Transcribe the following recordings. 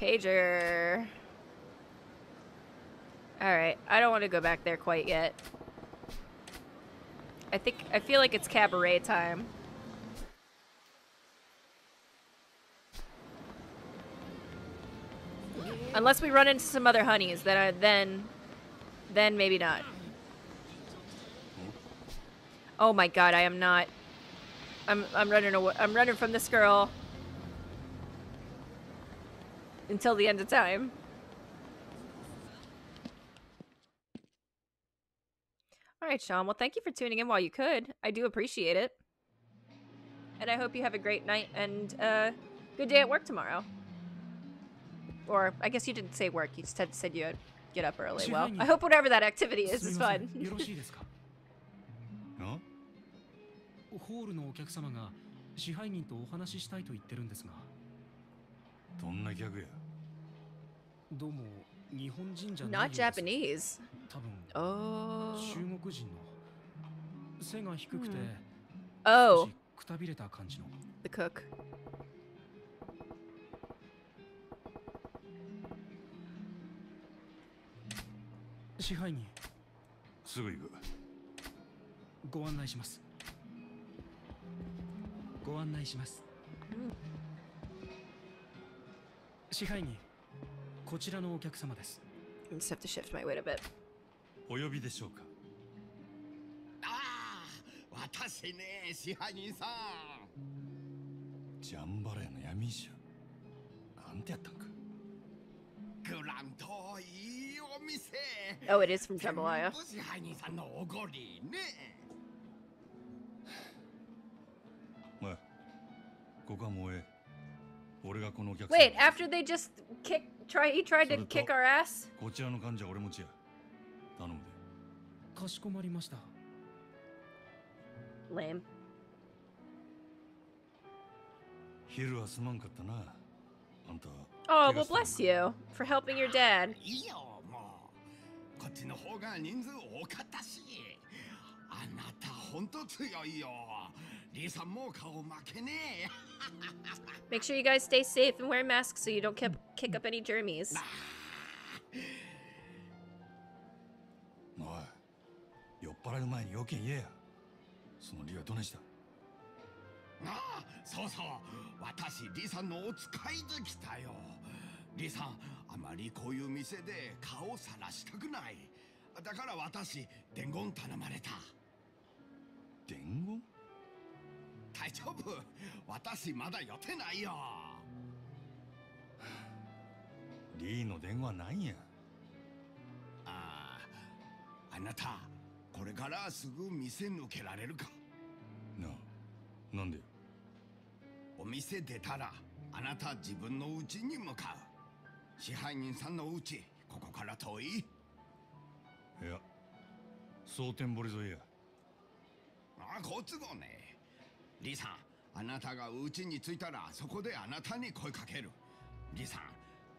Pager. Alright, I don't want to go back there quite yet. I think, I feel like it's cabaret time. Unless we run into some other honeys, then I, then, then maybe not. Oh my god, I am not. I'm I'm running away. I'm running from this girl until the end of time. All right, Sean. Well, thank you for tuning in while you could. I do appreciate it. And I hope you have a great night and uh, good day at work tomorrow. Or I guess you didn't say work. You just had said you'd get up early. Well, I hope whatever that activity is is fun. ホールのお客様が支配人とお話ししたいと言ってるんですが どんな客や？どうも日本人じゃ Not Japanese. 多分 Oh. 中国人の。背が低くて Oh. 少しくたびれた感じの。The cook. 支配人。すぐ行く。ご案内します。ご案内します支配人こちらのお客様です。I just have to shift my weight a bit. お呼びでしょうか？ああ私ね支配人さん。ジャンバラヤの闇医者。なんてやったんか？グランといいお店。Oh, it is from 支配人さんのおごりね。おいここはもうええ Wait, after they just kick, try, he tried to So the kick top- our ass. こちらの患者は俺持ちや頼むでかしこまりました Lame. 昼はすまんかったなあんた Oh, 怪我 well, したの bless you for helping your dad. いいよもうこっちの方が人数多かったしあなた ほんと強いよ。リーさんも顔負けね Make sure you guys stay safe and wear masks so you don't kick, kick up any germies. おい酔っ払う前に要件言えや。その理由はどないした？ああそうそう。私リさんのお使いで来たよ。リさんあまりこういう店で顔さらしたくない。だから私伝言頼まれた伝言？大丈夫。私まだ予定ないよ。リーの電話なんやあああなたこれからすぐ店抜けられるか？なあなんで？お店出たらあなた自分の家に向かう。支配人さんの家ここから遠い。いや蒼天堀沿いやあ好都合ね。リさんあなたが家に着いたらそこであなたに声かける。リさん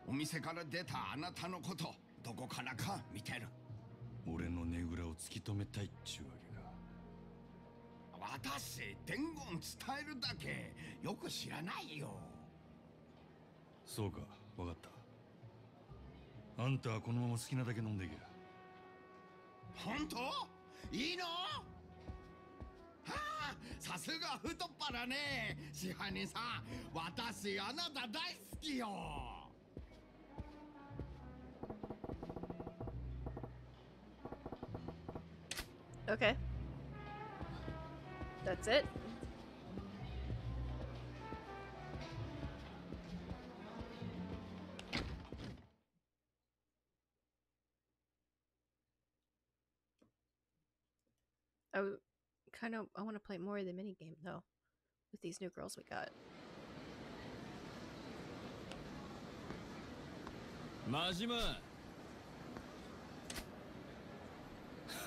お店から出たあなたのことどこからか見てる。俺のねぐらを突き止めたいっちゅうわけか。私伝言伝えるだけよく知らないよそうかわかったあんたはこのまま好きなだけ飲んでいけ本当いいのはあさすが太っ腹ね支配人さん私あなた大好きよ Okay. That's it. I kind of I want to play more of the mini game though with these new girls we got. 真島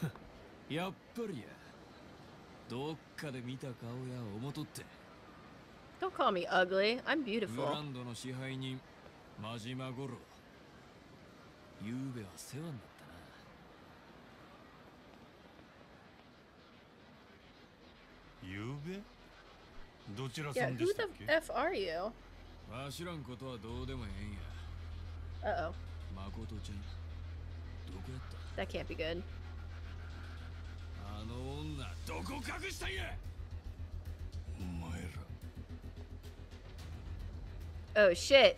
やっぱりやどっかで見た顔や思とって Don't call me ugly. I'm ブ beautiful. ランドの支配人真島五郎ゆうべは世話になっ Yeah, さんで who したっ the け f are you? わしらんことはどうでもええんや Uh oh. 誠ちゃんどこやった That can't be good. あの女どこ隠したんやお前ら Oh shit.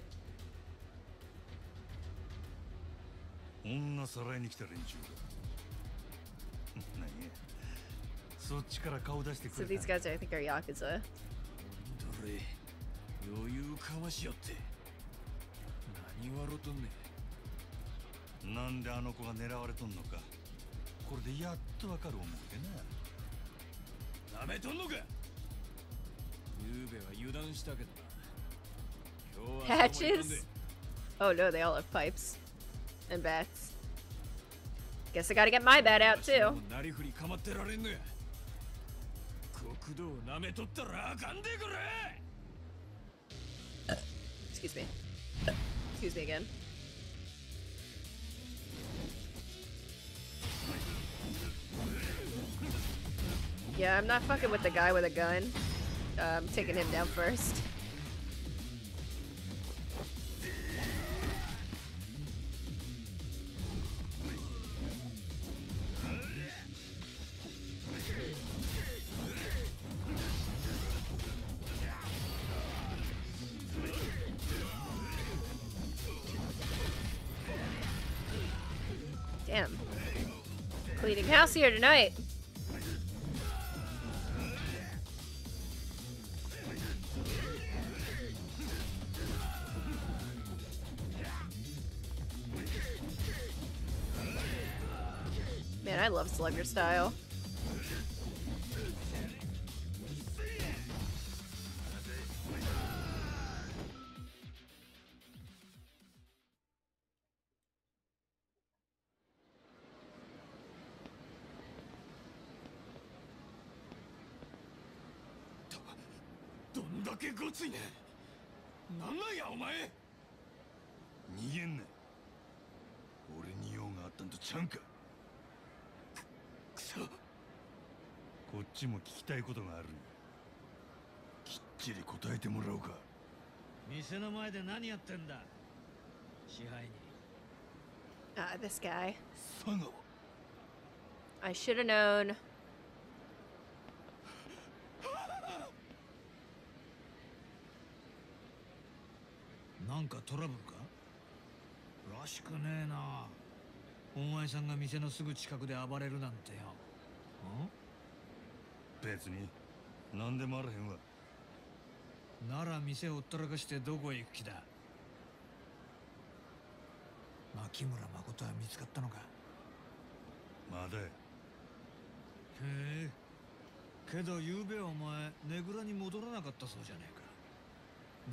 女さらいに来た連中だ そっちから顔出してく So れ these た guys, I think, are Yakuza. どれ？余裕かましよって。何笑うとんねん。なんであの子が狙われとんのか。これでやっとわかる思うてな。なめとんのか。ゆうべは油断したけどな。Hatches? Oh no, they all have pipes and bats. Guess I gotta get my bat out too. もなりふり構ってられんのや国道をなめとったらあかんでくれ Excuse me. Excuse me again. Yeah, I'm not fucking with the guy with a gun. Uh, I'm taking him down first. Cleaning house here tonight. Man, I love Slugger style. ついねんなんなんやお前。逃げんな俺に用があったんとちゃうんか。くそ。こっちも聞きたいことがある。きっちり答えてもらおうか。店の前で何やってんだ。支配人。Ah, this guy. 佐川 I should have known. なんかトラブルか？らしくねえな。お前さんが店のすぐ近くで暴れるなんてよ。別に何でもあらへんわ。んなら店をほったらかしてどこへ行く気だ？牧村誠は見つかったのか？まだや。へえ。けど昨べはお前ねぐらに戻らなかったそうじゃねえか。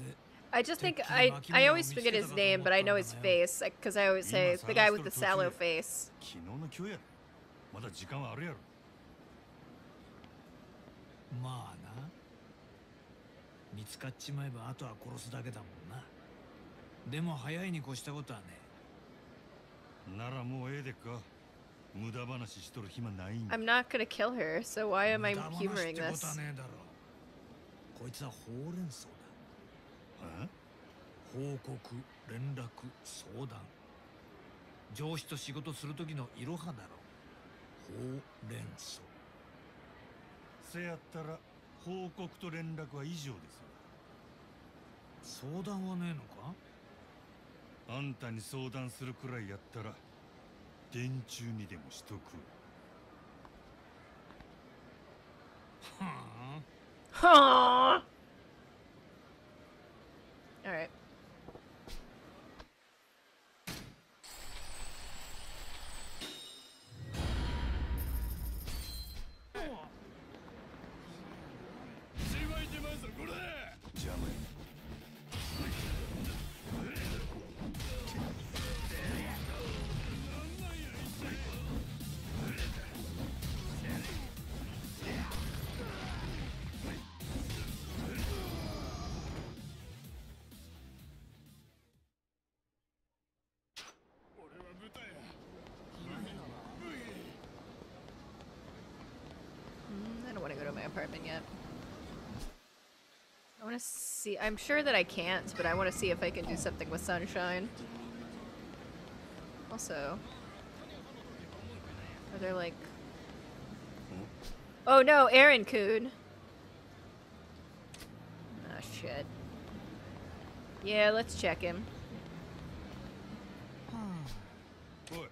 で I just think I I always forget his name, but I know his face because I always say the guy with the sallow face. 昨日の今日やろまだ時間はあるやろまあな見つかっちまえばあとは殺すだけだもんなでも早いに越したことはねならもうええでっか無駄話しとる暇ないんや I'm not gonna kill her, so why え am I 無駄話 humoring ってことは this? ねえだろこいつはほうれん草だあ 報告連絡相談。上司と仕事する時のいろはだろほう。れん草せやったら報告と連絡は以上です相談はねえのか？わあんたに相談するくらいやったら電柱にでもしとく。はあ？Aww. All right. Apartment yet. I want to see. I'm sure that I can't, but I want to see if I can do something with sunshine. Also, are there like? Oh no, Aaron Coon. Ah shit. Yeah, let's check him. おい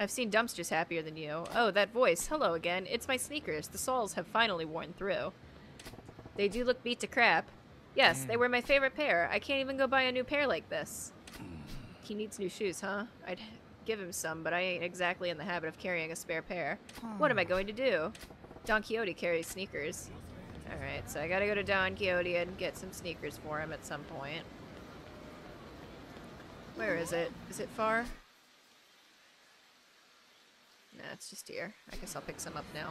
I've seen dumpsters happier than you. Oh, that voice. Hello again. It's my sneakers. The soles have finally worn through. They do look beat to crap. Yes, they hmm. were my favorite pair. I can't even go buy a new pair like this. Hmm. He needs new shoes, huh? I'd give him some, but I ain't exactly in the habit of carrying a spare pair. What am I hmm. going to do? Don Quijote carries sneakers. Alright, so I gotta go to Don Quijote and get some sneakers for him at some point. Where is it? Is it far? Nah, it's just here. I guess I'll pick some up now.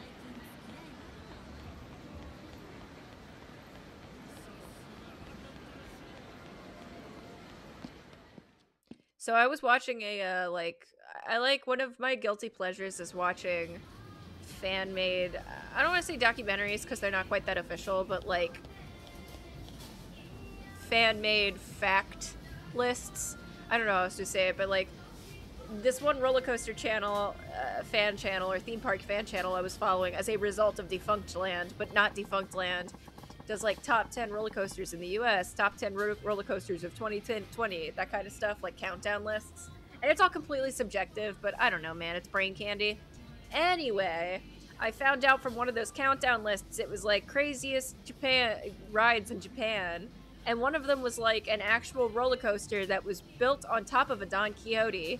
So I was watching a uh, like I like one of my guilty pleasures is watching fan made I don't want to say documentaries because they're not quite that official, but like fan made fact lists. I don't know how else to say it, but like this one roller coaster channel, uh, fan channel, or theme park fan channel I was following as a result of Defunctland, but not Defunctland, does like top 10 roller coasters in the US, top 10 ro- roller coasters of 2010, 20, that kind of stuff, like countdown lists. And it's all completely subjective, but I don't know, man, it's brain candy. Anyway, I found out from one of those countdown lists it was like craziest Japan rides in Japan. And one of them was like an actual roller coaster that was built on top of a Don Quijote.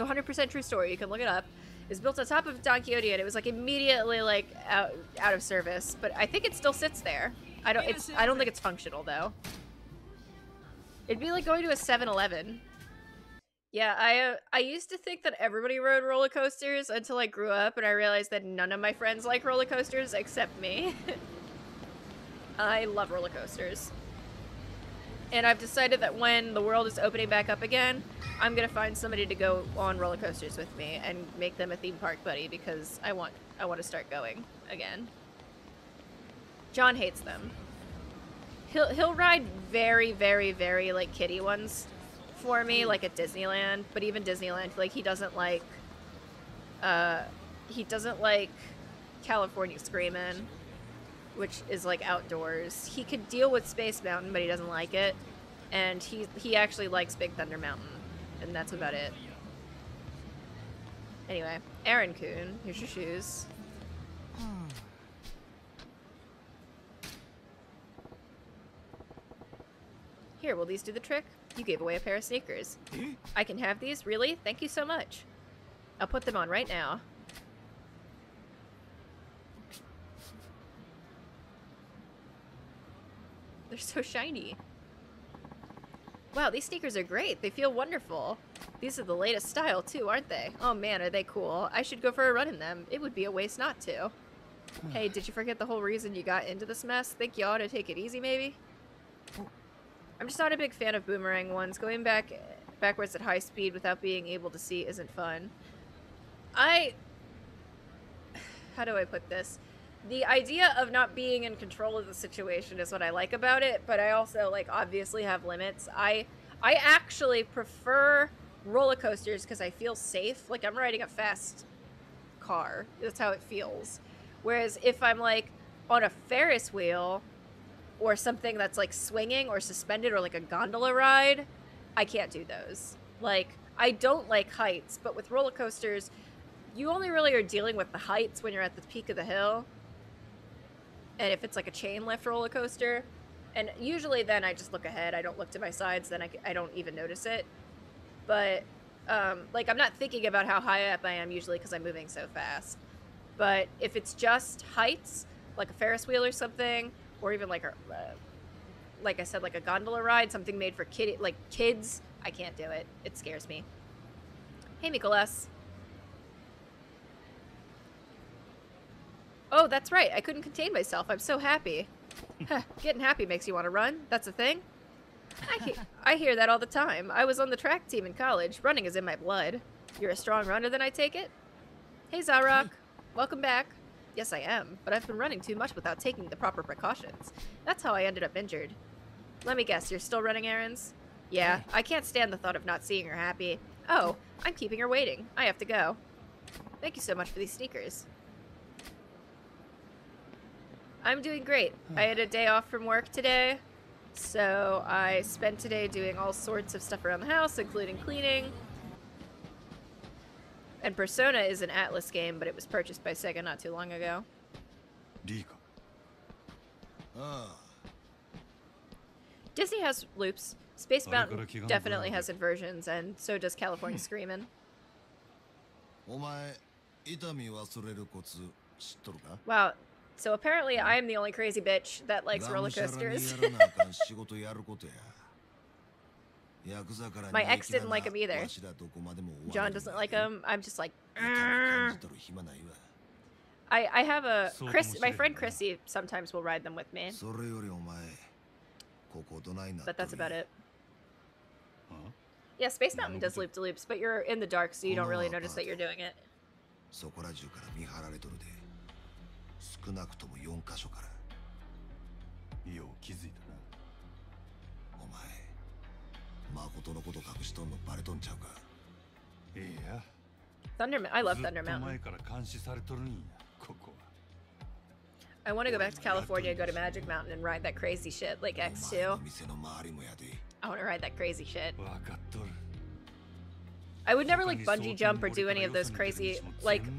It's a 100% true story. You can look it up. It's built on top of Don Quijote, and it was like immediately like out, out of service. But I think it still sits there. I don't. It's. I don't think it's functional though. It'd be like going to a 7-Eleven. Yeah, I uh, I used to think that everybody rode roller coasters until I grew up, and I realized that none of my friends like roller coasters except me. I love roller coasters. And I've decided that when the world is opening back up again, I'm gonna find somebody to go on roller coasters with me and make them a theme park buddy because I want I want to start going again. John hates them. He'll he'll ride very very very like kiddie ones for me like at Disneyland, but even Disneyland like he doesn't like uh he doesn't like California Screamin', which is like outdoors. He could deal with Space Mountain, but he doesn't like it. And he he actually likes Big Thunder Mountain, and that's about it. Anyway, Aaron Coon, here's your shoes. Here, will these do the trick? You gave away a pair of sneakers. Hmm? I can have these? Really? Thank you so much. I'll put them on right now. They're so shiny. Wow, these sneakers are great. They feel wonderful. These are the latest style too, aren't they? Oh man, are they cool. I should go for a run in them. It would be a waste not to. hey, did you forget the whole reason you got into this mess? Think you ought to take it easy, maybe? I'm just not a big fan of boomerang ones. Going back backwards at high speed without being able to see isn't fun. I... How do I put this? The idea of not being in control of the situation is what I like about it, but I also like obviously have limits. I I actually prefer roller coasters because I feel safe. Like I'm riding a fast car. That's how it feels. Whereas if I'm like on a Ferris wheel or something that's like swinging or suspended or like a gondola ride, I can't do those. Like I don't like heights, but with roller coasters, you only really are dealing with the heights when you're at the peak of the hill and if it's like a chain lift roller coaster and usually then i just look ahead i don't look to my sides then i, I don't even notice it. But um, like i'm not thinking about how high up i am usually because i'm moving so fast. But if it's just heights like a ferris wheel or something or even like a uh, like i said like a gondola ride something made for kid like kids i can't do it. It scares me. Hey Nicholas. Oh, that's right. I couldn't contain myself. I'm so happy. Getting happy makes you want to run. That's a thing. I, he- I hear that all the time. I was on the track team in college. Running is in my blood. You're a strong runner, then I take it? Hey, Zarok. Welcome back. Yes, I am, but I've been running too much without taking the proper precautions. That's how I ended up injured. Let me guess, you're still running errands? Yeah, I can't stand the thought of not seeing her happy. Oh, I'm keeping her waiting. I have to go. Thank you so much for these sneakers. I'm doing great. Hmm. I had a day off from work today, so I spent today doing all sorts of stuff around the house, including cleaning. And Persona is an Atlus game, but it was purchased by Sega not too long ago. Rico. Ah. Disney has loops. Space Mountain definitely has inversions, and so does California hmm. Screamin'. Wow, so apparently I am the only crazy bitch that likes roller coasters. My ex didn't like him either. John doesn't like him. I'm just like. I, I have a Chris my friend Chrissy sometimes will ride them with me. But that's about it. Yeah, Space Mountain does loop de loops, but you're in the dark so you don't really notice that you're doing it. 少なくとも4箇所からよう気づいたなお前誠のこと隠しとんのバレとんちゃうかいや Thunder. I love ず Thunder っと Mountain. 前から監視されとるんやここは I want to go back to California, go to Magic Mountain, and ride that crazy shit like お前 X2. の店の周りもやで I want to ride that crazy shit. 分かっとる I would never like 他に bungee jump or 蒼天 do 堀 any of から those よそに出 crazy る道も like 全部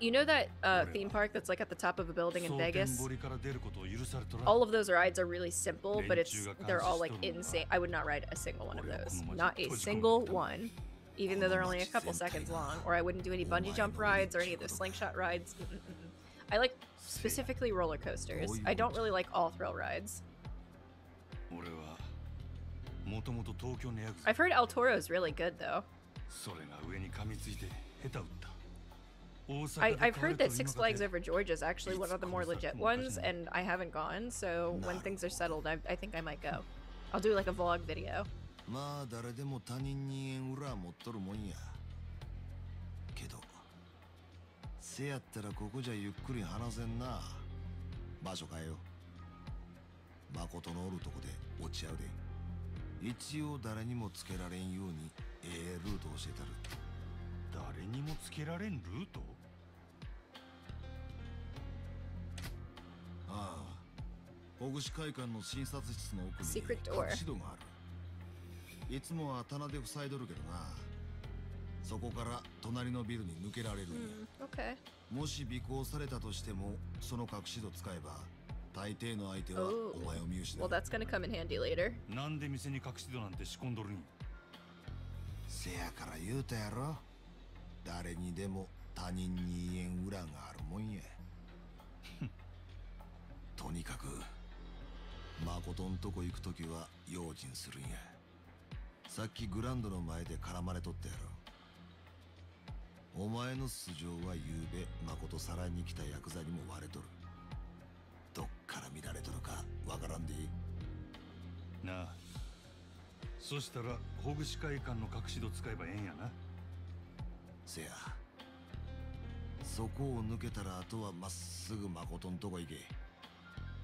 you know that uh, theme park that's like at the top of a building in Vegas? All of those rides are really simple, but it's they're all like insane. I would not ride a single one of those. Not a single one. Even though they're only a couple seconds long. Or I wouldn't do any bungee jump rides or any of the slingshot rides. I like specifically roller coasters. I don't really like all thrill rides. I've heard El is really good though. I, で I've 飼われ heard と that る Six 今かて Flags Over Georgia is actually one of the more It's legit cool, ones, but- and I haven't gone. So when things are settled, I, I think I might go. I'll do like a vlog video. まあ誰でも他人に縁裏持っとるもんやけどせやったらここじゃゆっくり話せんな場所変えよう誠のおるとこで落ち合うで一応誰にもつけられんようにええルート教えたる誰にもつけられんルート ああ。ほぐし会館の診察室の奥に隠し戸がある。いつもは棚で塞いどるけどな。そこから隣のビルに抜けられるんや、Okay. もし尾行されたとしてもその隠し戸使えば大抵の相手は Oh. お前を見失う。Well, that's gonna come in handy later. なんで店に隠し戸なんて仕込んどるん？やせやから言うたやろ。誰にでも他人に言えん裏があるもんや とにかく誠んとこ行く時は用心するんや。さっきグランドの前で絡まれとったやろ。お前の素性はゆうべ誠さらに来たヤクザにも割れとる。どっから見られとるかわからんでいい。なあ。そしたらほぐし会館の隠し戸使えばええんやな。せや。そこを抜けたらあとはまっすぐ誠んとこ行け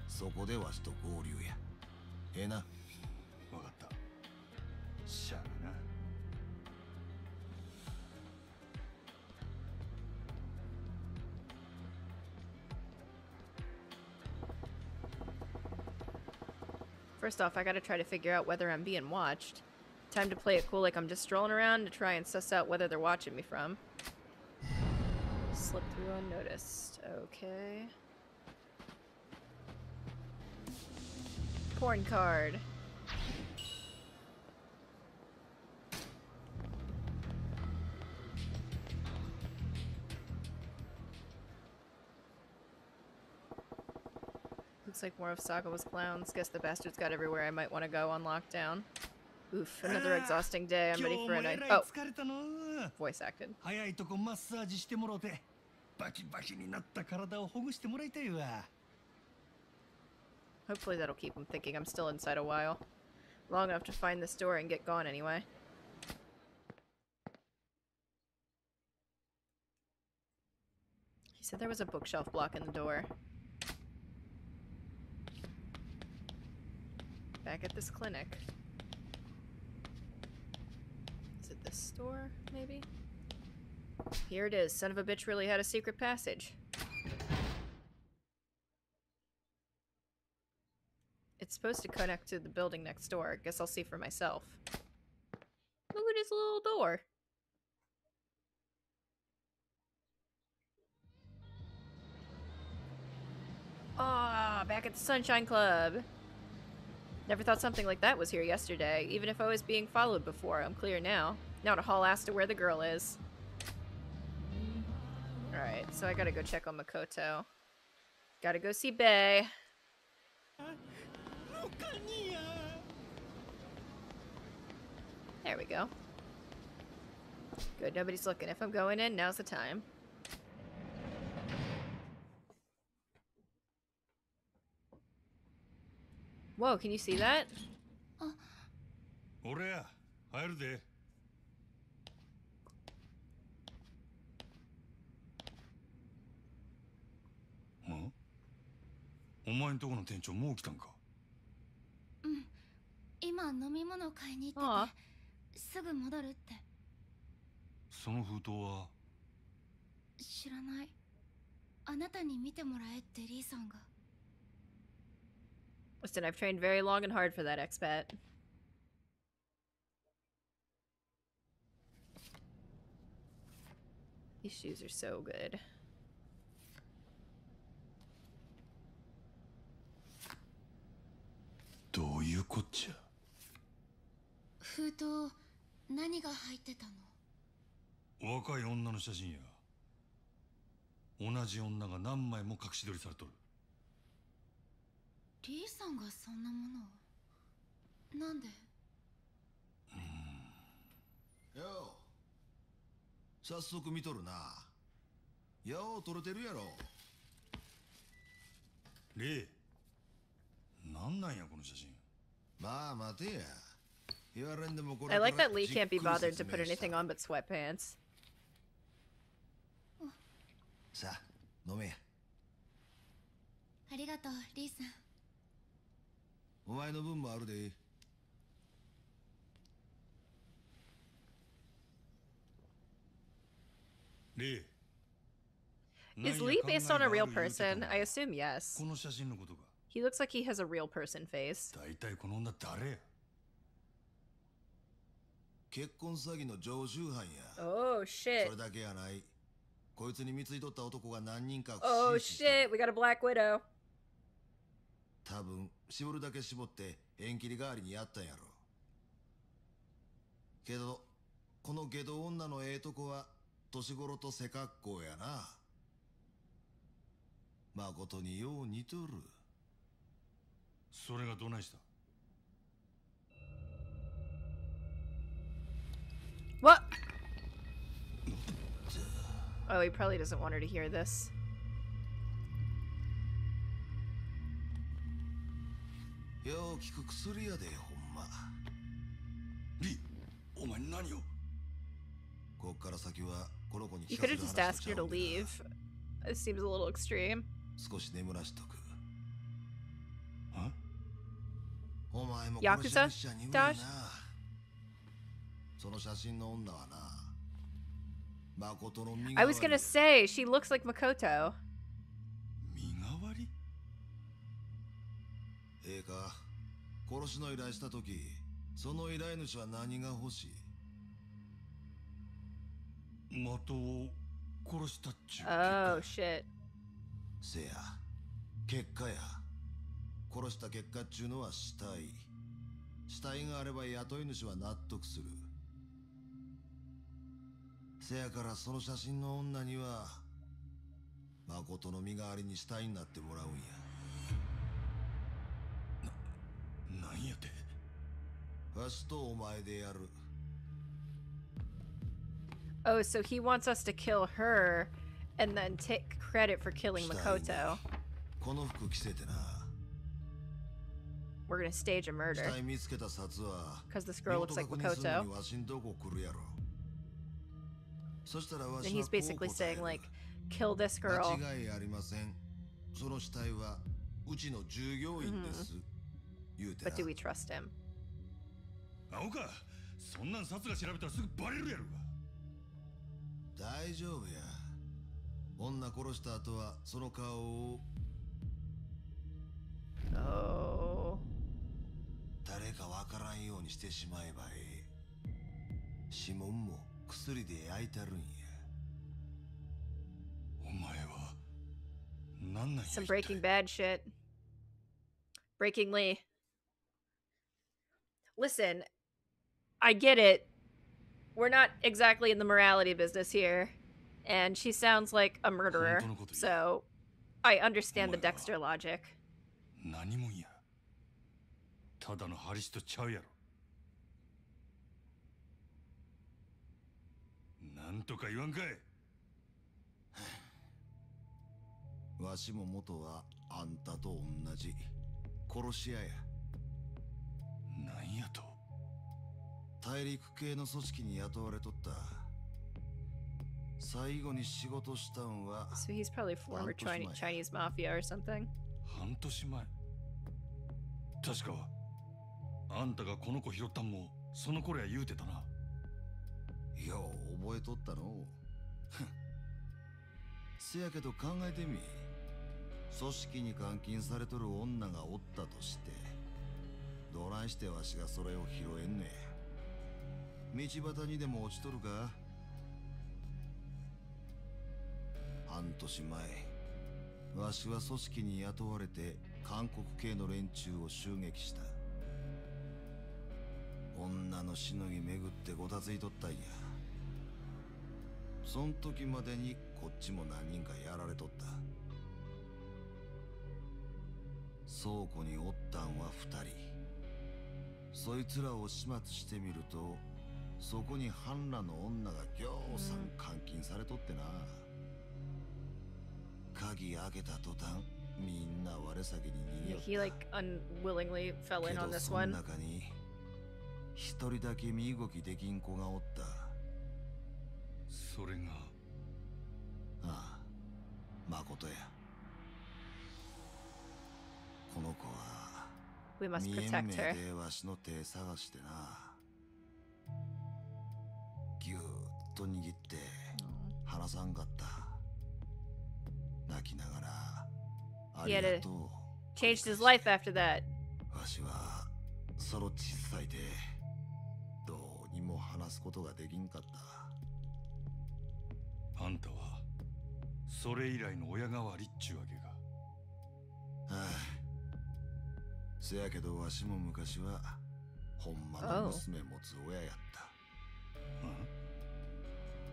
そこでわしと合流やええなわかったしゃあな First off, I gotta try to figure out whether I'm being watched. Time to play it cool like I'm just strolling around to try and suss out whether they're watching me from. Slip through unnoticed. Okay. Porn card. Looks like more of Sagawa's clowns. Guess the bastards got everywhere I might want to go on lockdown. Oof, another exhausting day. I'm ready for a night. Oh, voice acted. Hopefully that'll keep him thinking I'm still inside a while. Long enough to find this door and get gone anyway. He said there was a bookshelf blocking the door. Back at this clinic. Is it this door, maybe? Here it is. Son of a bitch really had a secret passage. It's supposed to connect to the building next door. I guess I'll see for myself. Look at this little door. Ah, back at the Sunshine Club. Never thought something like that was here yesterday. Even if I was being followed before, I'm clear now. Now to haul ass to where the girl is. Alright, so I gotta go check on Makoto. Gotta go see Bay. There we go. Good, nobody's looking. If I'm going in, now's the time. Whoa, can you see that? 俺や入るでんお前んとこの店長もう来たんかうん 今飲み物買いに行ああっててすぐ戻るってその封筒は知らないあなたに見てもらえってリーさんが Listen, I've trained very long and hard for that expat. These shoes are so good. どういうこっちゃ封筒何が入ってたの？若い女の写真や。同じ女が何枚も隠し撮りされとる。リーさんがそんなものを？なんで？よう。早速見とるな。よう撮れてるやろ。レイなんなんやこの写真。まあ待てや I like から that Lee じっ can't be くり bothered 説 to 明 put した anything on but sweatpants. さあ飲めやありがとうリーさんお前の分もあるで レイ Is なんや Lee 考え based on が a ある real 言うてた person? の I assume yes. この写真のことか He looks like he has a real person face. 結婚詐欺の常習犯や。Oh そ shit. れだけやない。こいつに貢いとった男が何人か Oh shit, we got a Black Widow. 多分絞るだけ絞って縁切り代わりにやったんやろ。けどこの下道女のええとこは年頃と背格好やな。誠によう似とる。それがどないした？What? Oh, he probably doesn't want her to hear this. よう効く薬やでほんまリお前何をこっから先はこの子に You 聞か could せ have る just 話 asked her と to ちゃうでな leave. It seems a little extreme. 少し眠らしとくあお I was gonna say, she looks like Makoto. 身代わりええか殺しの依頼した時その依頼主は何が欲しい的を殺したっちゅう Oh 結果 shit. せや結果や殺した結果っちゅうのは死体死体があれば雇い主は納得する せやからその写真の女には誠の身代わりに死体になってもらうんやなんやてわしとお前でやる Oh, so he wants us to kill her and then take credit for killing Makoto. この服着せてな We're gonna stage a 死 murder 体見つけた札は because this girl looks like Makoto. そしたらわ And しはえ saying る like, kill this girl. 間違いありません。その死体はうちの従業員です、言うてな But do we trust him? 青か。そんなん殺が調べたらすぐバレるやろ。が大丈夫や。女殺した後はその顔を。Oh. 誰かわからんようにしてしまえばええ。指紋も薬で焼いてあるんやお前はなんなんや Some 一体 Breaking Bad shit. Breaking Lee. Listen, I get it. We're not exactly in the morality business here. And she sounds like a murderer. 本当のこと言う。 So I understand the お前は Dexter logic. 何もんやただのハリスとちゃうやろ なんとか言わんかい。わしも元はあんたと同じ。殺し屋や。なんやと。大陸系の組織に雇われとった。最後に仕事したんは So he's probably former Chinese, Chinese mafia or something? 半年前。確かあんたがこの子拾ったんもその頃や言うてたな。よう覚えとったの？ふ んせやけど考えてみ。組織に監禁されとる女がおったとしてどないしてわしがそれを拾えんね道端にでも落ちとるか？半年前わしは組織に雇われて韓国系の連中を襲撃した。女のしのぎ巡ってごたついとったんや。そん時までにこっちも何人かやられとった。倉庫におったんは二人。そいつらを始末してみるとそこに半裸の女がぎょうさん監禁されとってな。鍵開けた途端みんな我先に逃げよった。He like unwillingly fell け in ど on this one. 中に一人だけ身動きできん子がおったそれがああ誠やこの子は We must 見えん protect 目 her. でわしの手探してなぎゅーっと握って離さんかった泣きながらあ He り had が a- とう Changed his life after that. わしはその小さいでどうにも話すことができんかった あんたはそれ以来の親代わりっちゅうわけか。ああ。せやけどわしも昔はほんまの娘持つ親やった。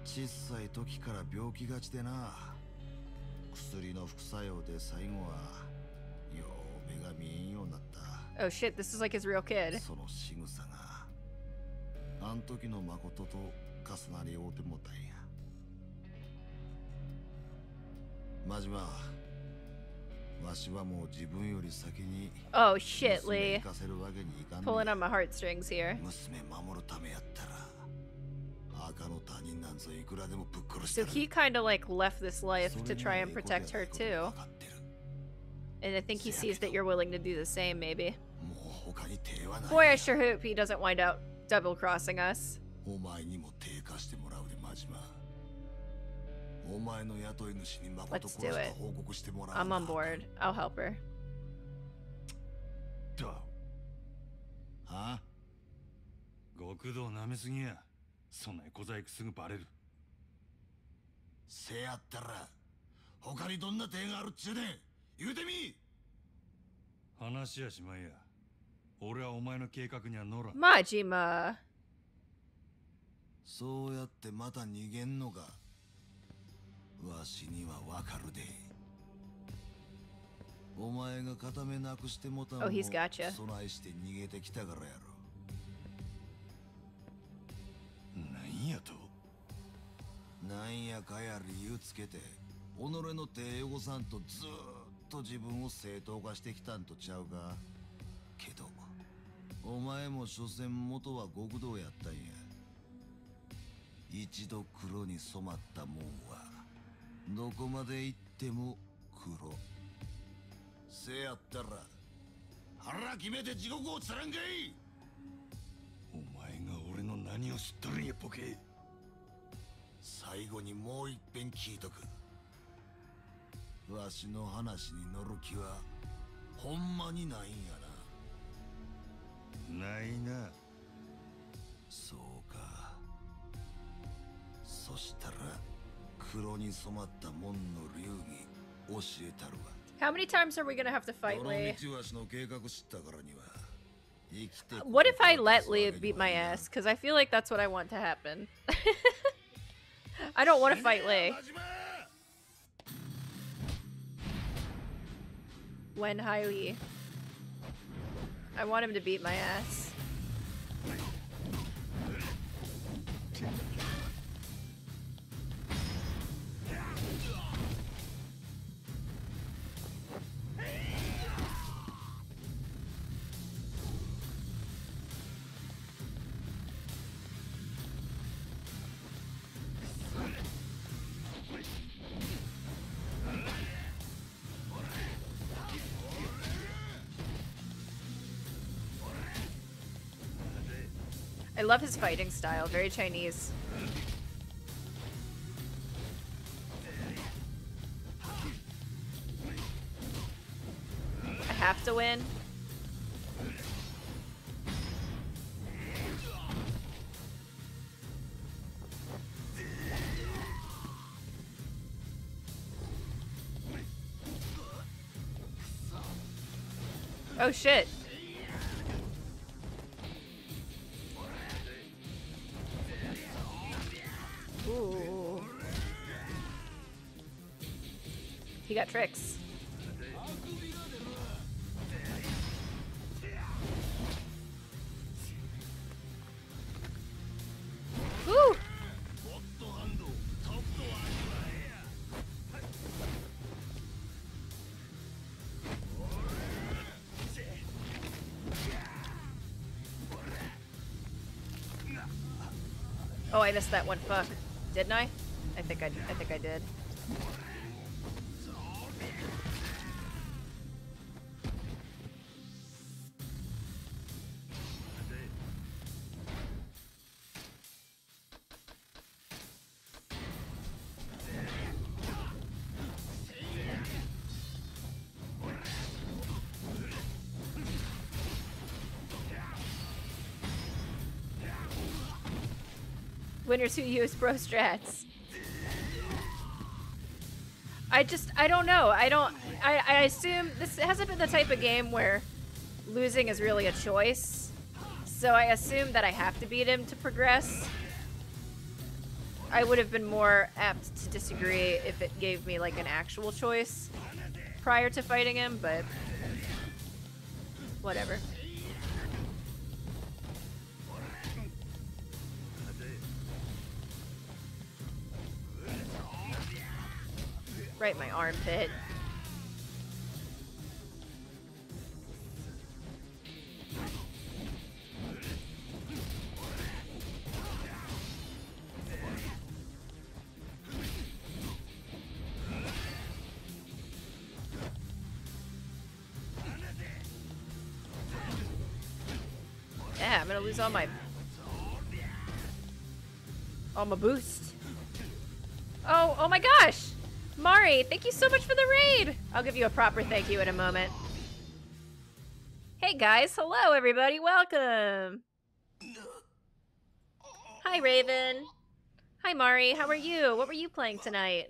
小さい時から病気がちでな。薬の副作用で最後はよう目が見えんようになった。Oh shit, this is like his real kid. その仕草が。あん時の誠と重なり合うてもたんや Oh shit, Lee. Pulling on my heartstrings here. So he kind of like left this life to try and protect her too. And I think he sees that you're willing to do the same, maybe. Boy, I sure hope he doesn't wind up double crossing us. お前の雇い主に誠 Let's 殺し do た it. 報告してもらう I'm な on board. I'll help her. だはあ？極道舐めすぎや。そんな小細工すぐバレる。せやったら他にどんな手があるっちゅうねん。言うてみ。話やしまいや。俺はお前の計画には乗らん。Majima. そうやってまた逃げんのかわしにはわかるで。お前が片目なくしてもたん Oh, も.備えして逃げてきたからやなんやと。ろなんやかや理由つけて己の手汚さんとずーっと自分を正当化してきたんとちゃうか。けどお前も所詮元は極道やったんや。一度黒に染まったもんはどこまで行っても黒。せやったら腹決めて地獄をつらんかいお前が俺のを知っとるんやボケ。最後にもう一遍聞いとく。わしの話に乗る気はほんまにないんやな。ないな。そうか。そしたら How many times are we gonna have to fight Lee? What if I let Leah beat my ass? Because I feel like that's what I want to happen. I don't want to fight Lee. When Hailey. I want him to beat my ass. I love his fighting style, very Chinese. I have to win. Oh shit. Tricks. Oh, I missed that one. Fuck. Didn't I? I think I, I think I did. Winners who use bro strats. I just, I don't know. I don't, I, I assume this hasn't been the type of game where losing is really a choice. So I assume that I have to beat him to progress. I would have been more apt to disagree if it gave me like an actual choice prior to fighting him, but whatever. Right my armpit. Yeah, I'm gonna lose all my all my boost. Thank you so much for the raid! I'll give you a proper thank you in a moment. Hey guys, hello everybody, welcome! Hi Raven! Hi Mari, how are you? What were you playing tonight?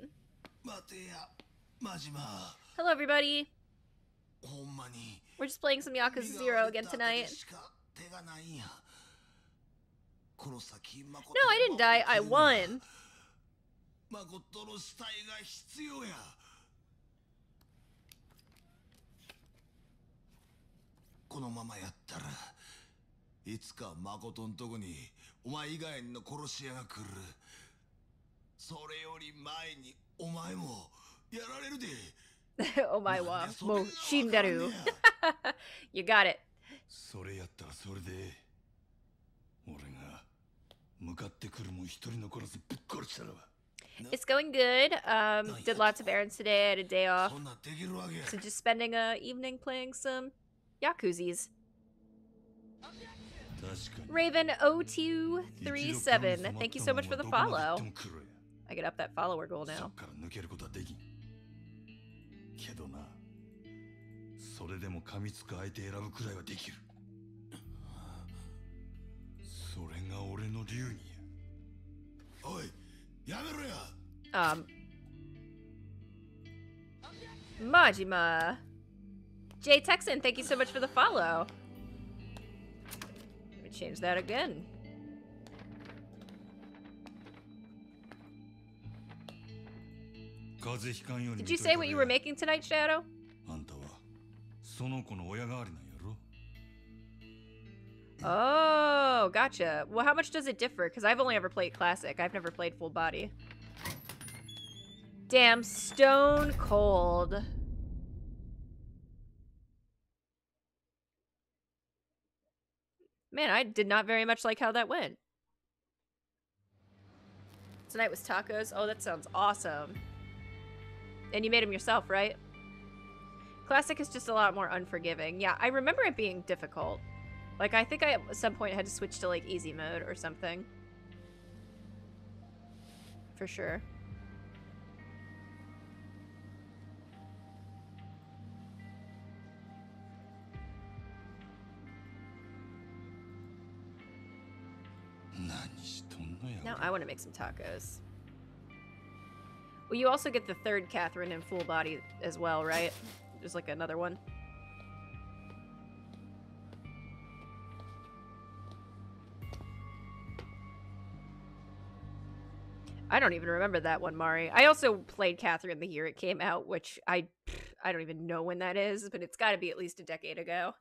Hello everybody! We're just playing some Yakuza 0 again tonight. No, I didn't die, I won! 誠の死体が必要やこのままやったらいつか誠んとこにお前以外の殺し屋が来るそれより前にお前もやられるで oh my wa. Mo shindaru. you got it. それやったらそれで俺が向かってくるもん一人残らずぶっ殺したらば It's going good. Um, did lots of errands today. I had a day off. So just spending a evening playing some Yakuzis. Raven0237, thank you so much for the follow. I get up that follower goal now. Um. Majima. Jay Texan, thank you so much for the follow. Let me change that again. Did you say what you were making tonight, Shadow? Oh, gotcha. Well, how much does it differ? Because I've only ever played Classic. I've never played Full Body. Damn, stone cold. Man, I did not very much like how that went. Tonight was tacos. Oh, that sounds awesome. And you made them yourself, right? Classic is just a lot more unforgiving. Yeah, I remember it being difficult. Like, I think I at some point had to switch to, like, easy mode or something. For sure. Now I want to make some tacos. Well, you also get the third Catherine in full body as well, right? There's like another one. I don't even remember that one, Mari. I also played Catherine the year it came out, which I I don't even know when that is, but it's got to be at least a decade ago.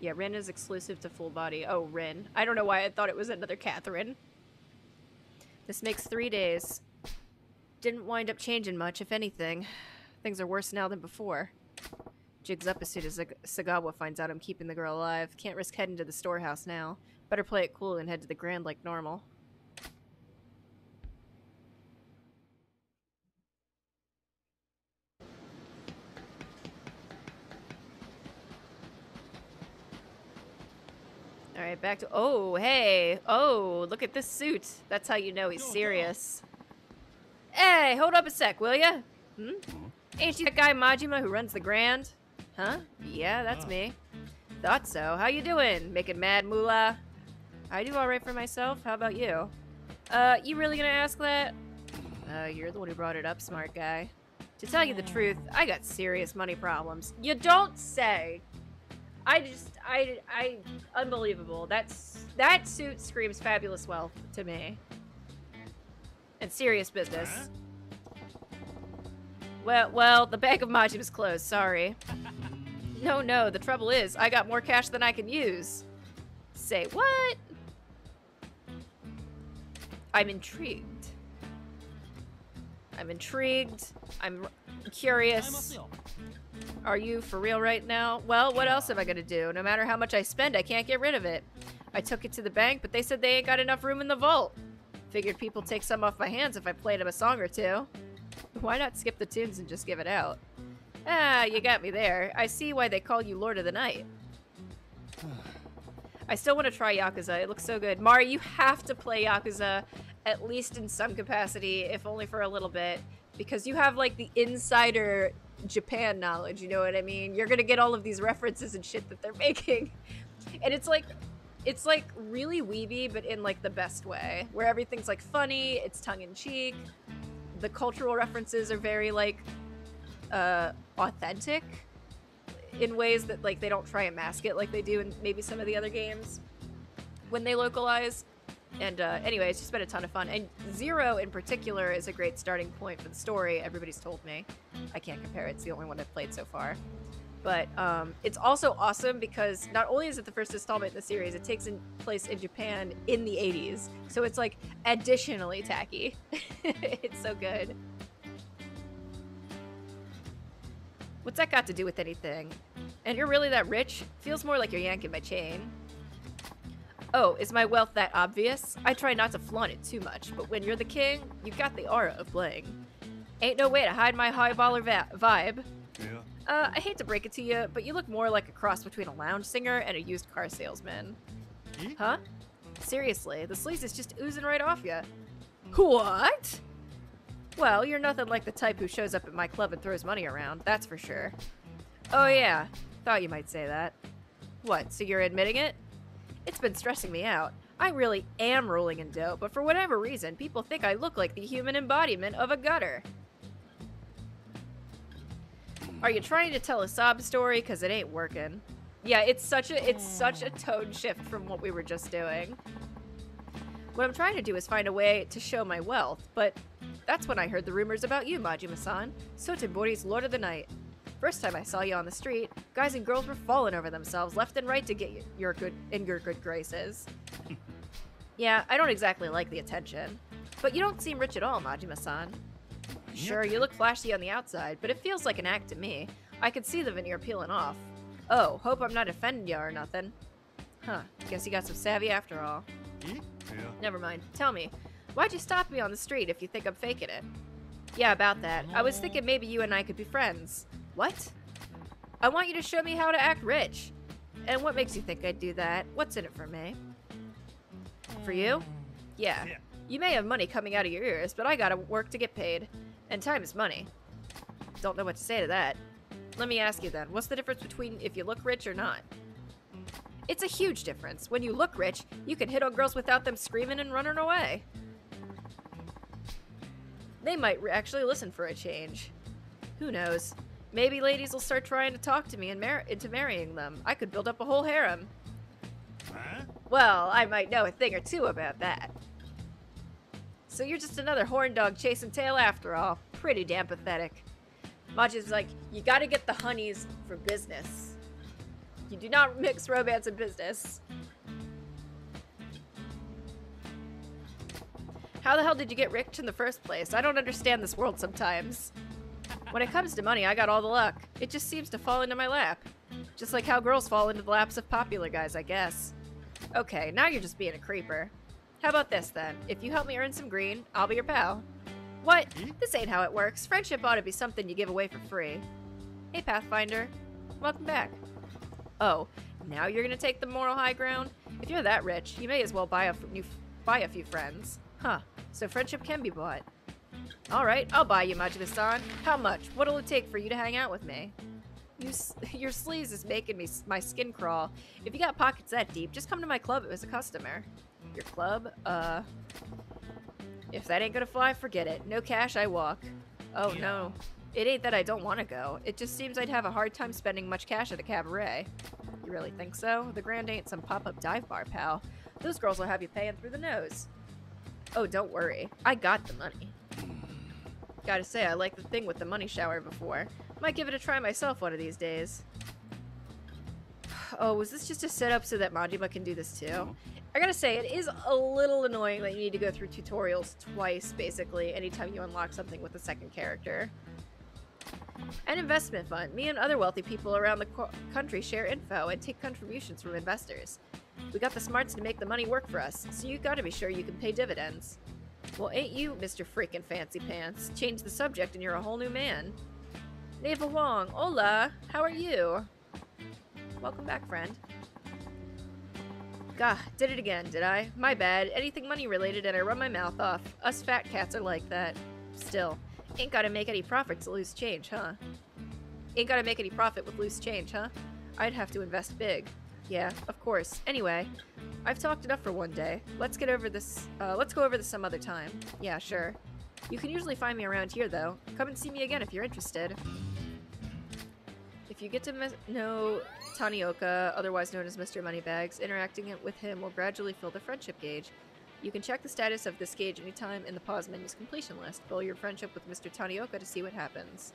Yeah, Rin is exclusive to full body. Oh, Rin. I don't know why I thought it was another Catherine. This makes three days. Didn't wind up changing much, if anything. Things are worse now than before. Jigs up as soon as Sag- Sagawa finds out I'm keeping the girl alive. Can't risk heading to the storehouse now. Better play it cool and head to the Grand like normal. Alright, back to- Oh, hey! Oh, look at this suit. That's how you know he's serious. Hey, hold up a sec, will ya? Hmm? Ain't you that guy Majima who runs the Grand? Huh? Yeah, that's me. Thought so. How you doing? Making mad moolah? I do alright for myself. How about you? Uh, you really gonna ask that? Uh, you're the one who brought it up, smart guy. To tell you the truth, I got serious money problems. You don't say! I just, I, I, unbelievable. That's, that suit screams fabulous wealth to me. And serious business. Well, well, the bank of Majima's closed, sorry. No, no, the trouble is, I got more cash than I can use. Say what? I'm intrigued. I'm intrigued. I'm curious. Are you for real right now? Well, what else am I gonna do? No matter how much I spend, I can't get rid of it. I took it to the bank, but they said they ain't got enough room in the vault. Figured people take some off my hands if I played them a song or two. Why not skip the tunes and just give it out? Ah, you got me there. I see why they call you Lord of the Night. I still want to try Yakuza. It looks so good. Mari, you have to play Yakuza at least in some capacity, if only for a little bit, because you have like the insider Japan knowledge, you know what I mean? You're going to get all of these references and shit that they're making. And it's like it's like really weeby but in like the best way, where everything's like funny, it's tongue in cheek. The cultural references are very like uh authentic in ways that like they don't try and mask it like they do in maybe some of the other games when they localize. And uh, anyway, it's just been a ton of fun. And Zero in particular is a great starting point for the story. Everybody's told me. I can't compare. It's the only one I've played so far. But um, it's also awesome because not only is it the first installment in the series, it takes in place in Japan in the 80s. So it's like additionally tacky. it's so good. What's that got to do with anything? And you're really that rich? Feels more like you're yanking my chain. Oh, is my wealth that obvious? I try not to flaunt it too much, but when you're the king, you've got the aura of bling. Ain't no way to hide my high baller va- vibe. いや Uh, I hate to break it to you, but you look more like a cross between a lounge singer and a used car salesman. Huh? Seriously, the sleaze is just oozing right off you. What? Well, you're nothing like the type who shows up at my club and throws money around, that's for sure. Oh yeah, thought you might say that. What, so you're admitting it? It's been stressing me out. I really am rolling in dough, but for whatever reason, people think I look like the human embodiment of a gutter. Are you trying to tell a sob story? Cause it ain't working. Yeah, it's such a it's such a tone shift from what we were just doing. What I'm trying to do is find a way to show my wealth, but that's when I heard the rumors about you, Majima-san, Sotenbori's Lord of the Night. First time I saw you on the street, guys and girls were falling over themselves left and right to get you, your good in your good graces. yeah, I don't exactly like the attention, but you don't seem rich at all, Majima-san. Sure, you look flashy on the outside, but it feels like an act to me. I could see the veneer peeling off. Oh, hope I'm not offending ya or nothing. Huh, guess you got some savvy after all. Eh? Never mind. Tell me, why'd you stop me on the street if you think I'm faking it? Yeah, about that. I was thinking maybe you and I could be friends. What? I want you to show me how to act rich. And what makes you think I'd do that? What's in it for me? For you? Yeah. You may have money coming out of your ears, but I gotta work to get paid. And time is money. Don't know what to say to that. Let me ask you then, what's the difference between if you look rich or not? It's a huge difference. When you look rich, you can hit on girls without them screaming and running away. They might actually listen for a change. Who knows? Maybe ladies will start trying to talk to me and mar- into marrying them. I could build up a whole harem. Huh? Well, I might know a thing or two about that. So you're just another horn dog chasing tail after all. Pretty damn pathetic. Maji's like, you gotta get the honeys for business. You do not mix romance and business. How the hell did you get rich in the first place? I don't understand this world sometimes. When it comes to money, I got all the luck. It just seems to fall into my lap. Just like how girls fall into the laps of popular guys, I guess. Okay, now you're just being a creeper. How about this then? If you help me earn some green, I'll be your pal. What? This ain't how it works. Friendship ought to be something you give away for free. Hey, Pathfinder. Welcome back. Oh, now you're gonna take the moral high ground? If you're that rich, you may as well buy a new buy a few friends. Huh? So friendship can be bought. All right, I'll buy you, Majima-san. How much? What'll it take for you to hang out with me? You, your sleaze is making me my skin crawl. If you got pockets that deep, just come to my club as a customer. Your club? Uh. If that ain't gonna fly, forget it. No cash, I walk. Oh no. It ain't that I don't want to go. It just seems I'd have a hard time spending much cash at a cabaret. You really think so? The Grand ain't some pop-up dive bar, pal. Those girls will have you paying through the nose. Oh, don't worry. I got the money. Gotta say, I like the thing with the money shower before. Might give it a try myself one of these days. Oh, was this just a setup so that Majima can do this too? I gotta say, it is a little annoying that you need to go through tutorials twice, basically, anytime you unlock something with a second character. An investment fund. Me and other wealthy people around the co- country share info and take contributions from investors. We got the smarts to make the money work for us, so you gotta be sure you can pay dividends. Well, ain't you, Mr. Freakin' Fancy Pants? Change the subject and you're a whole new man. Neva Wong, hola! How are you? Welcome back, friend. Gah, did it again, did I? My bad. Anything money related and I run my mouth off. Us fat cats are like that. Still, ain't gotta make any profit to lose change, huh? Ain't gotta make any profit with loose change, huh? I'd have to invest big. Yeah, of course. Anyway, I've talked enough for one day. Let's get over this. Uh, let's go over this some other time. Yeah, sure. You can usually find me around here, though. Come and see me again if you're interested. If you get to know Tanioka, otherwise known as Mr. Moneybags, interacting with him will gradually fill the friendship gauge. You can check the status of this gauge anytime in the pause menu's completion list. Fill your friendship with Mr. Tanioka to see what happens.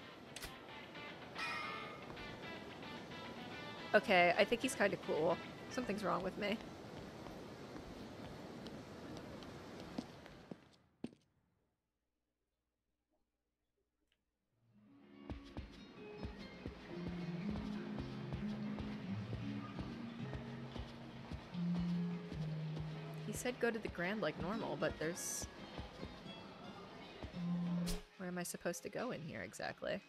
Okay, I think he's kind of cool. Something's wrong with me. He said go to the Grand like normal, but there's... Where am I supposed to go in here exactly?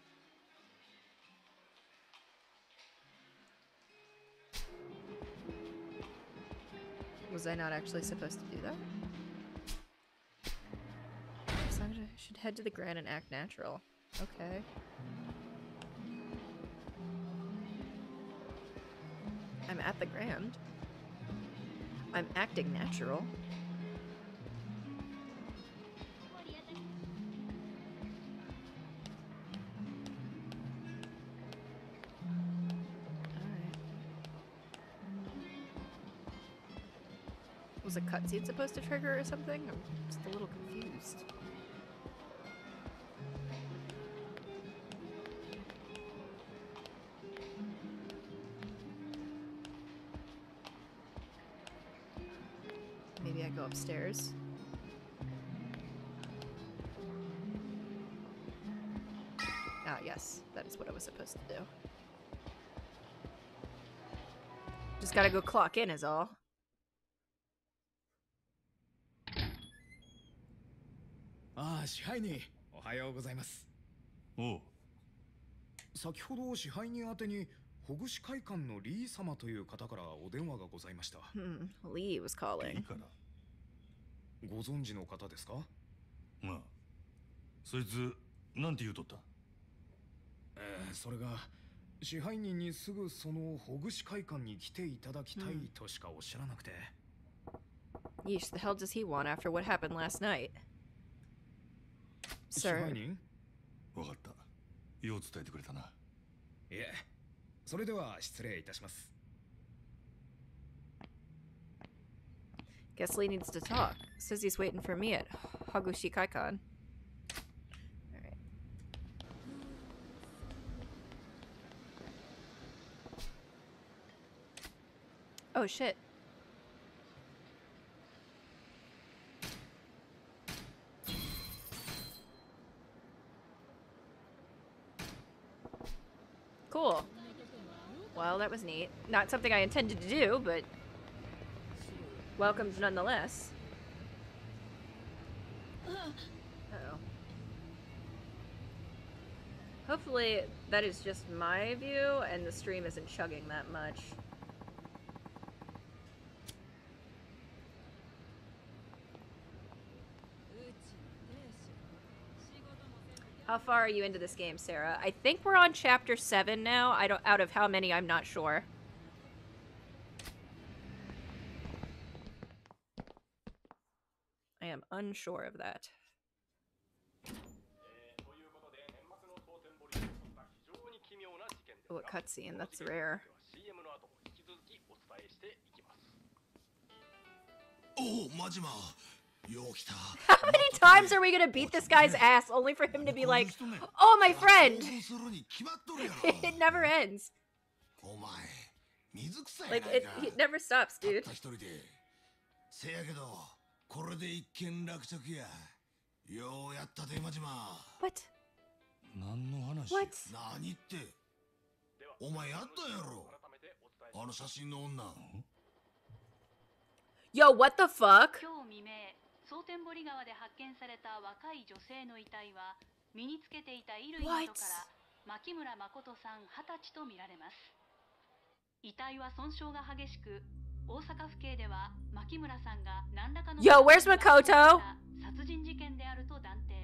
Was I not actually supposed to do that? I should head to the Grand and act natural. Okay. I'm at the Grand. I'm acting natural. Cutscene supposed to trigger or something? I'm just a little confused. Maybe I go upstairs. Ah, yes, that is what I was supposed to do. Just gotta go clock in, is all. 支配人おはようございます。おう。先ほど支配人宛てにほぐし会館のリー様という方からお電話がございました。Hmm, Lee was いい calling. かなご存知の方ですか？まあそいつなんて言うとった？えーそれが支配人にすぐそのほぐし会館に来ていただきたいとしかおっしゃらなくて、Yeesh, the hell does he want after what happened last night? sir. わかった。よう伝えてくれたな。いえ、それでは失礼いたします。Guess Lee needs to talk. Says he's waiting for me at Hogushi Kaikan. Alright. Oh shit. Cool. Well, that was neat. Not something I intended to do, but welcomed nonetheless. Hopefully that is just my view and the stream isn't chugging that much. How far are you into this game, Sarah? I think we're on chapter seven now. I don't out of how many I'm not sure. I am unsure of that. Oh, a cutscene. That's rare. Oh, Majima! How many times are we gonna beat this guy's ass only for him to be like, "Oh, my friend"? 行動するに決まっとるやろ it never ends. お前水臭い Like やない it, か it never stops, たっ dude. た一人でせやけどこれで一件落着やようやったでマジマ What? 何の話 What? 何ってお前やったやろあの写真の女 Yo, what the fuck? 今日未明 蒼天堀川で発見された若い女性の遺体は身につけていた衣類など?から牧村誠さん20歳とみられます。遺体は損傷が激しく大阪府警では牧村さんが何らかの Yo, where's Makoto? 殺人事件であると断定。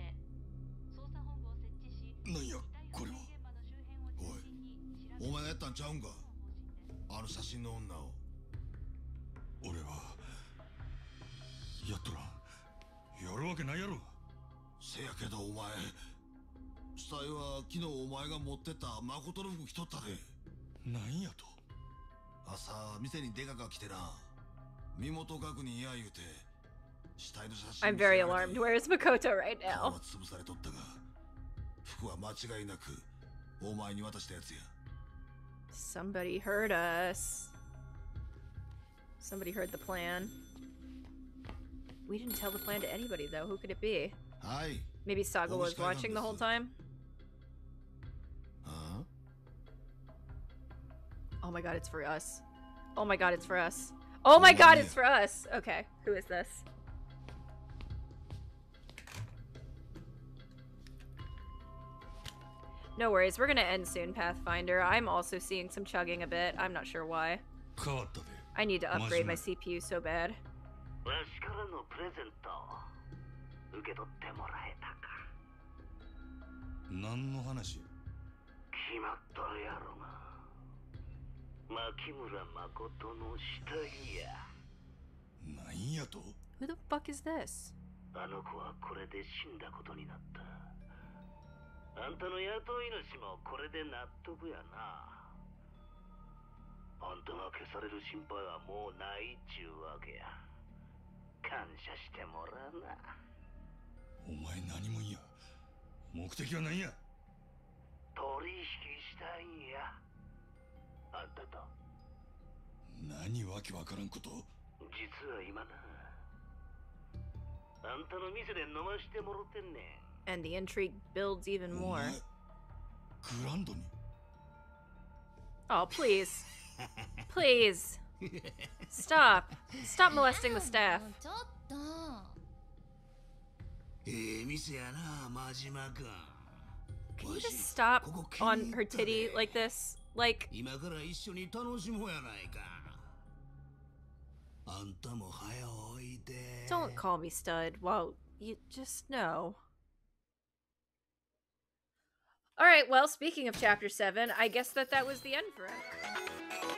捜査本部を設置しなんやこれは？発見現場の周辺を中心に調べお前がやったんちゃうんか？あの写真の女を。俺はやっとらんやるわけないやろせやけどお前死体は昨日お前が持ってった誠の服着とったでなんやと朝店にデカが来てな身元確認や言うて死体の写真 I'm 見せら very れて alarmed. Where is Makoto right 顔 now? は潰されとったが服は間違いなくお前に渡したやつや Somebody heard us. Somebody heard the plan. we didn't tell the plan to anybody, though. Who could it be? Hi. Maybe Sagawa's watching the whole time? Huh? Oh my god, it's for us. Oh my god, it's for us. Oh my god, it's for us! Okay, who is this? No worries, we're gonna end soon, Pathfinder. I'm also seeing some chugging a bit. I'm not sure why. I need to upgrade my CPU so bad. わしからのプレゼント。受け取ってもらえたか。何の話決まっとるやろが牧村誠の死体や。なんやと？Who the fuck is this? あの子はこれで死んだことになった。あんたの雇い主もこれで納得やな。あんたが消される心配はもうないっちゅうわけや感謝してもらうな。お前何もんや。目的は何や。取引したいんや。あんたと。何わけわからんこと。実は今な。あんたの店で飲ましてもろてんねん。And the intrigue builds even お more. 前グランドに？Oh, please. Please. Stop. Stop molesting the staff. Can you just stop on her titty like this? Like... Don't call me stud. Well, you just know. Alright, well, speaking of Chapter 7, I guess that that was the end for it.